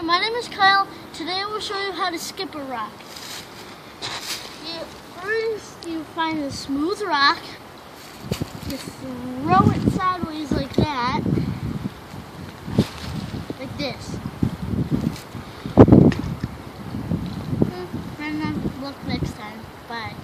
Hi, my name is Kyle. Today I will show you how to skip a rock. You, first, you find a smooth rock. You throw it sideways like that. Like this. Hmm, and then look next time. Bye.